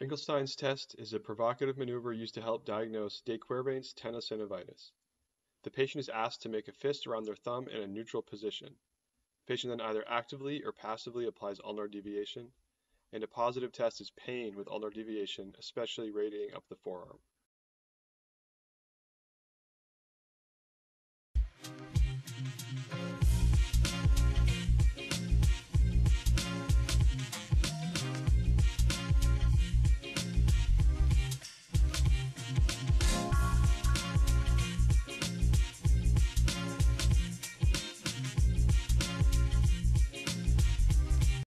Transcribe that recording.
Finkelstein's test is a provocative maneuver used to help diagnose de Quervain's tenosynovitis. The patient is asked to make a fist around their thumb in a neutral position. The patient then either actively or passively applies ulnar deviation, and a positive test is pain with ulnar deviation, especially radiating up the forearm.